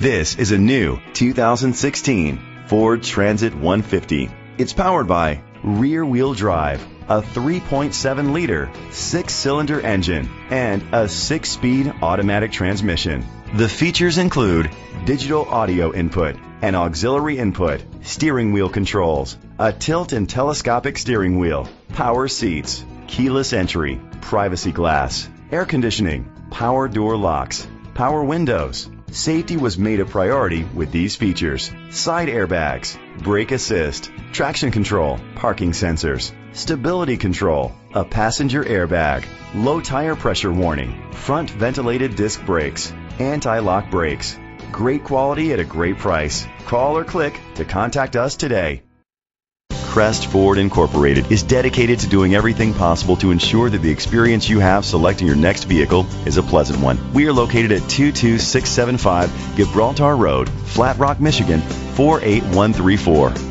This is a new 2016 Ford Transit 150. It's powered by rear wheel drive, a 3.7 liter six cylinder engine, and a six speed automatic transmission. The features include digital audio input, an auxiliary input, steering wheel controls, a tilt and telescopic steering wheel, power seats, keyless entry, privacy glass, air conditioning, power door locks, power windows. Safety was made a priority with these features. Side airbags, brake assist, traction control, parking sensors, stability control, a passenger airbag, low tire pressure warning, front ventilated disc brakes, anti-lock brakes. Great quality at a great price. Call or click to contact us today. Crest Ford Incorporated is dedicated to doing everything possible to ensure that the experience you have selecting your next vehicle is a pleasant one. We are located at 22675 Gibraltar Road, Flat Rock, Michigan 48134.